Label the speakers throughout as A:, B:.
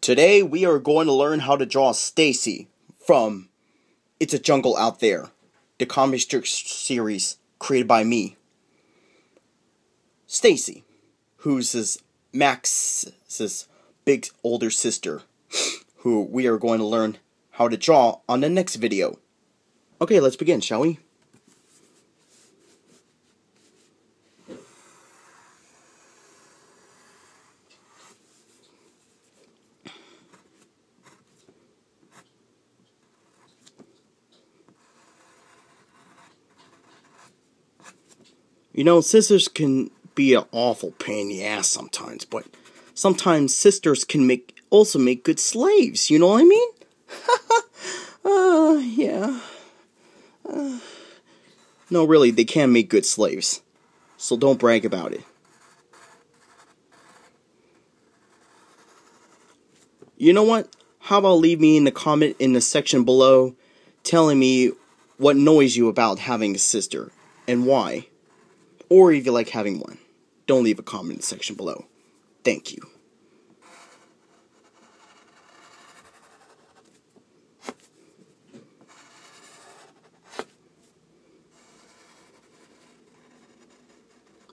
A: Today we are going to learn how to draw Stacey from It's a Jungle Out There, the comic strip series created by me. Stacey, who's his Max's big older sister, who we are going to learn how to draw on the next video. Okay, let's begin, shall we? You know, sisters can be an awful pain in the ass sometimes, but sometimes sisters can make also make good slaves. You know what I mean? uh, yeah. Uh, no, really, they can make good slaves. So don't brag about it. You know what? How about leave me in the comment in the section below telling me what annoys you about having a sister and why or if you like having one. Don't leave a comment section below. Thank you.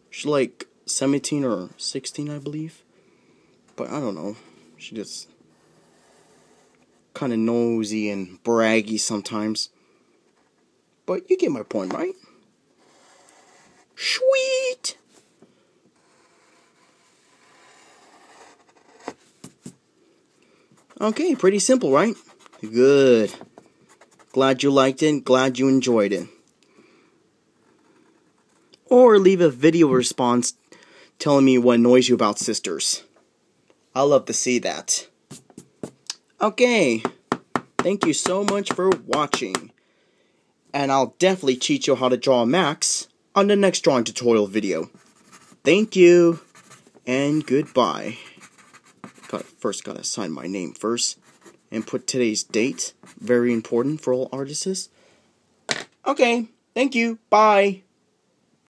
A: She's like 17 or 16, I believe. But I don't know. She just kind of nosy and braggy sometimes. But you get my point, right? Okay, pretty simple, right? Good. Glad you liked it. Glad you enjoyed it. Or leave a video response telling me what annoys you about sisters. I love to see that. Okay. Thank you so much for watching. And I'll definitely teach you how to draw Max on the next drawing tutorial video. Thank you, and goodbye. Got, first gotta sign my name first, and put today's date. Very important for all artists. Okay, thank you, bye.